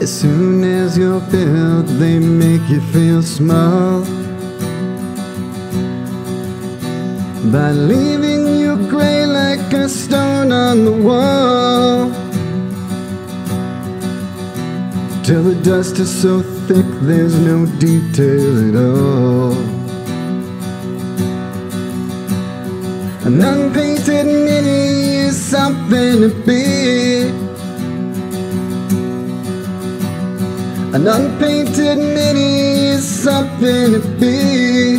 As soon as you're built, they make you feel small. By leaving you gray like a stone on the wall. Till the dust is so thick, there's no detail at all. An unpainted mini is something to be. An unpainted mini is something to be.